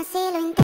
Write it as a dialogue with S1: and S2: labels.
S1: nunca se lo